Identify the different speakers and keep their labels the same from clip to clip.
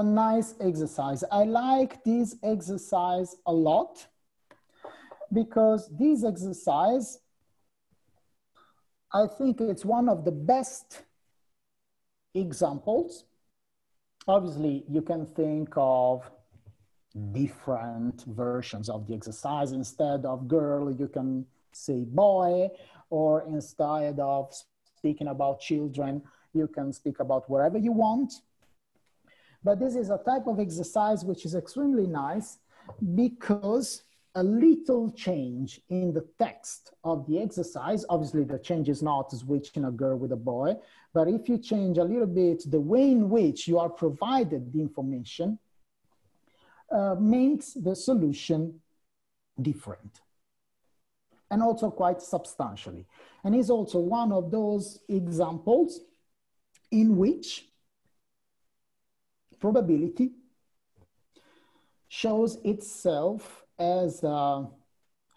Speaker 1: a nice exercise. I like this exercise a lot because this exercise, I think it's one of the best examples. Obviously, you can think of different versions of the exercise. Instead of girl, you can say boy, or instead of speaking about children, you can speak about wherever you want. But this is a type of exercise which is extremely nice because a little change in the text of the exercise, obviously the change is not switching a girl with a boy, but if you change a little bit the way in which you are provided the information, uh, makes the solution different and also quite substantially. And is also one of those examples in which probability shows itself as a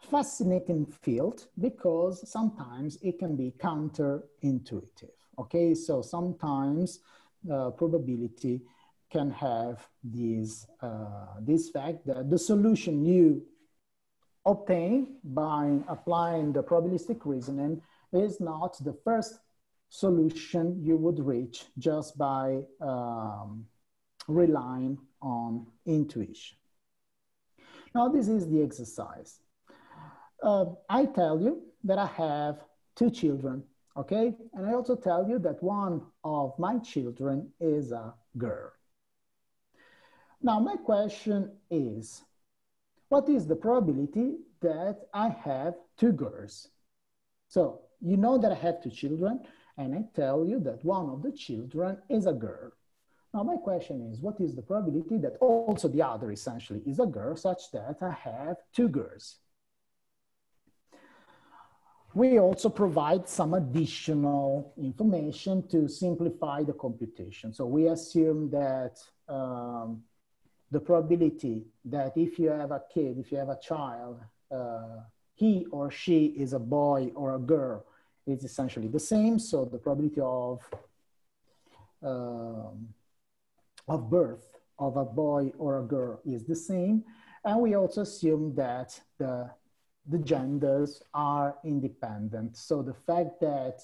Speaker 1: fascinating field because sometimes it can be counterintuitive. Okay, so sometimes uh, probability can have this, uh, this fact that the solution you obtain by applying the probabilistic reasoning is not the first solution you would reach just by um, relying on intuition. Now, this is the exercise. Uh, I tell you that I have two children, okay? And I also tell you that one of my children is a girl. Now, my question is, what is the probability that I have two girls? So you know that I have two children, and I tell you that one of the children is a girl. Now my question is, what is the probability that also the other essentially is a girl such that I have two girls? We also provide some additional information to simplify the computation. So we assume that um, the probability that if you have a kid, if you have a child, uh, he or she is a boy or a girl is essentially the same. So the probability of um, of birth of a boy or a girl is the same. And we also assume that the, the genders are independent. So the fact that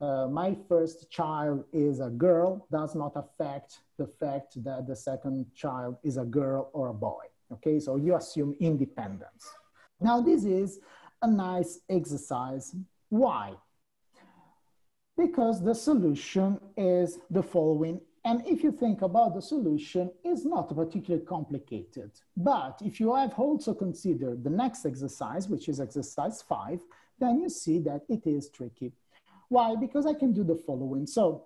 Speaker 1: uh, my first child is a girl does not affect the fact that the second child is a girl or a boy. Okay, so you assume independence. Now, this is a nice exercise. Why? Because the solution is the following and if you think about the solution, it's not particularly complicated. But if you have also considered the next exercise, which is exercise five, then you see that it is tricky. Why? Because I can do the following. So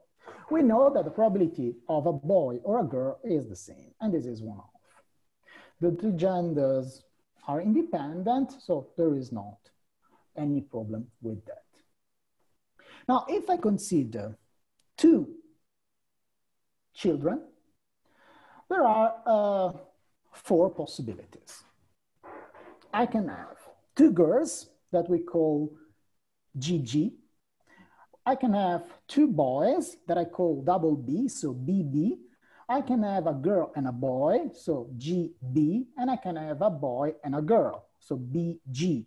Speaker 1: we know that the probability of a boy or a girl is the same, and this is one off. The two genders are independent, so there is not any problem with that. Now, if I consider two children, there are uh, four possibilities. I can have two girls that we call GG. I can have two boys that I call double B, so BB. I can have a girl and a boy, so GB, and I can have a boy and a girl, so BG.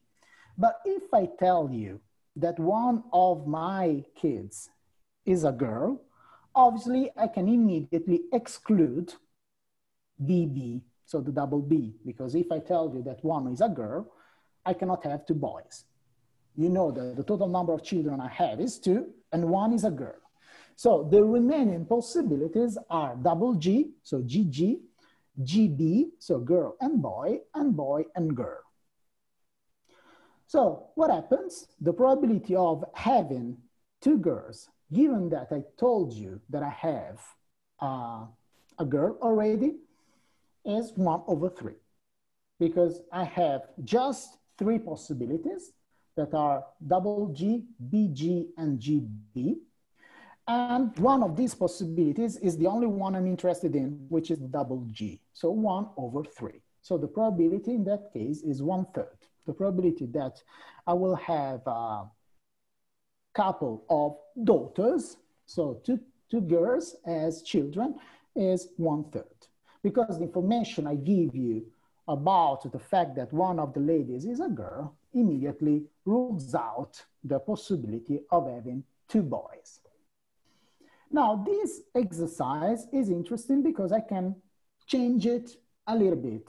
Speaker 1: But if I tell you that one of my kids is a girl, obviously I can immediately exclude BB, so the double B, because if I tell you that one is a girl, I cannot have two boys. You know that the total number of children I have is two, and one is a girl. So the remaining possibilities are double G, so GG, GB, so girl and boy, and boy and girl. So what happens? The probability of having two girls given that I told you that I have uh, a girl already, is one over three. Because I have just three possibilities that are double G, BG, and GB. And one of these possibilities is the only one I'm interested in, which is double G. So one over three. So the probability in that case is one third. The probability that I will have uh, couple of daughters, so two, two girls as children, is one third. because the information I give you about the fact that one of the ladies is a girl immediately rules out the possibility of having two boys. Now, this exercise is interesting because I can change it a little bit,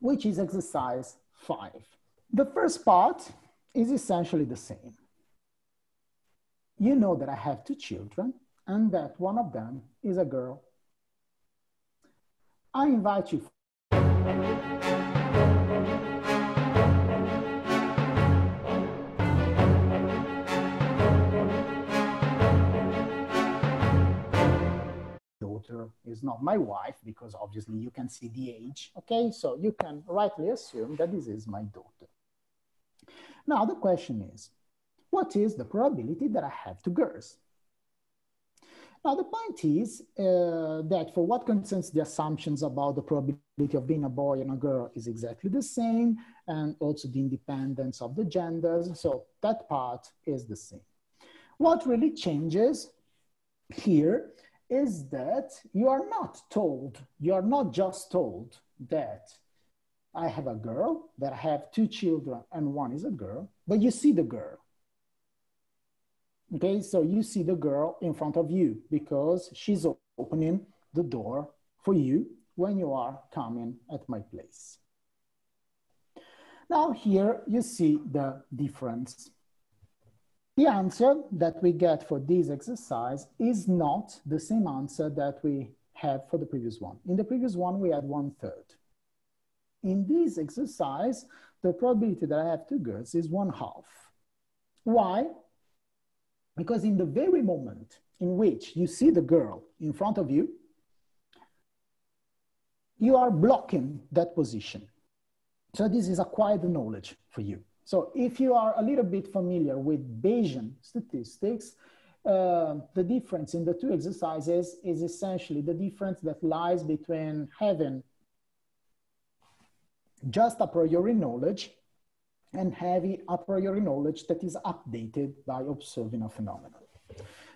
Speaker 1: which is exercise five. The first part is essentially the same. You know that I have two children and that one of them is a girl. I invite you daughter is not my wife because obviously you can see the age. Okay, so you can rightly assume that this is my daughter. Now the question is, what is the probability that I have two girls? Now the point is uh, that for what concerns the assumptions about the probability of being a boy and a girl is exactly the same, and also the independence of the genders. So that part is the same. What really changes here is that you are not told, you are not just told that I have a girl, that I have two children and one is a girl, but you see the girl. Okay, so you see the girl in front of you because she's opening the door for you when you are coming at my place. Now here you see the difference. The answer that we get for this exercise is not the same answer that we had for the previous one. In the previous one, we had one third. In this exercise, the probability that I have two girls is one half. Why? Because in the very moment in which you see the girl in front of you, you are blocking that position. So this is acquired knowledge for you. So if you are a little bit familiar with Bayesian statistics, uh, the difference in the two exercises is essentially the difference that lies between having just a priori knowledge and having a priori knowledge that is updated by observing a phenomenon.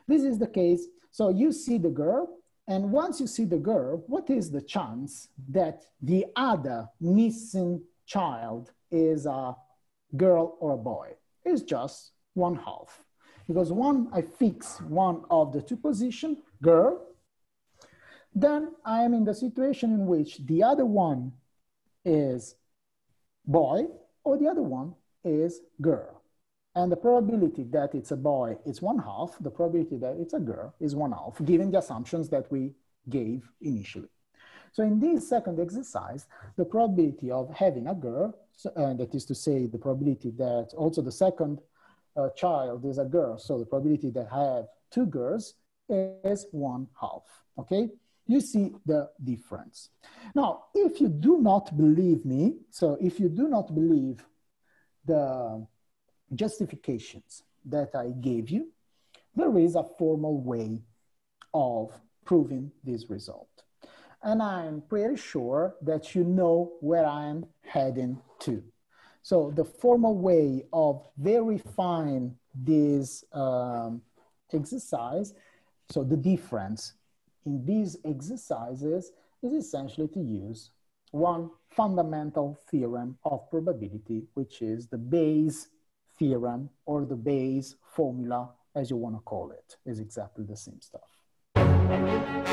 Speaker 1: This is the case. So you see the girl, and once you see the girl, what is the chance that the other missing child is a girl or a boy is just one half. Because one, I fix one of the two position, girl, then I am in the situation in which the other one is boy or the other one is girl. And the probability that it's a boy is one half, the probability that it's a girl is one half, given the assumptions that we gave initially. So in this second exercise, the probability of having a girl, uh, that is to say the probability that also the second uh, child is a girl, so the probability that I have two girls is one half, okay? You see the difference. Now, if you do not believe me, so if you do not believe the justifications that I gave you, there is a formal way of proving this result and I'm pretty sure that you know where I'm heading to. So the formal way of verifying this um, exercise, so the difference in these exercises is essentially to use one fundamental theorem of probability, which is the Bayes theorem or the Bayes formula, as you want to call it, is exactly the same stuff.